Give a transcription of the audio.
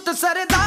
ਸੁਰਤ ਸਰਦਾ